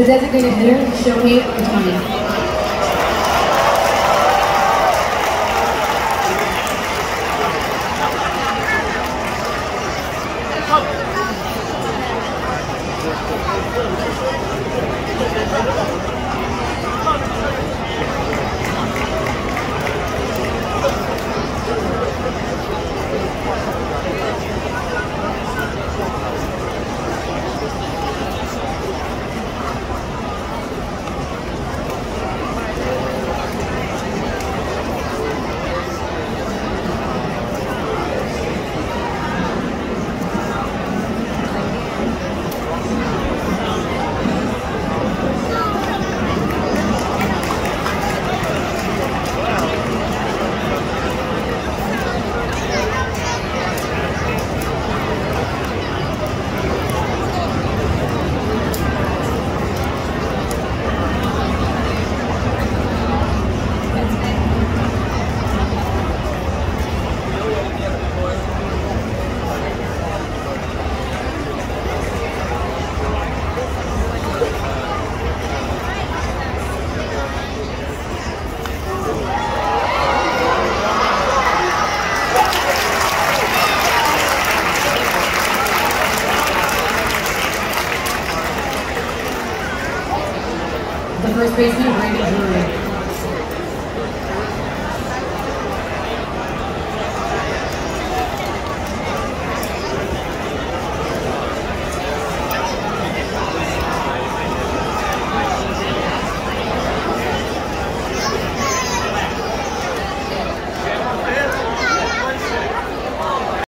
The designated hitter, Shohei Ohtani. First baseman Brandon Drury.